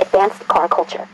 Advanced car culture.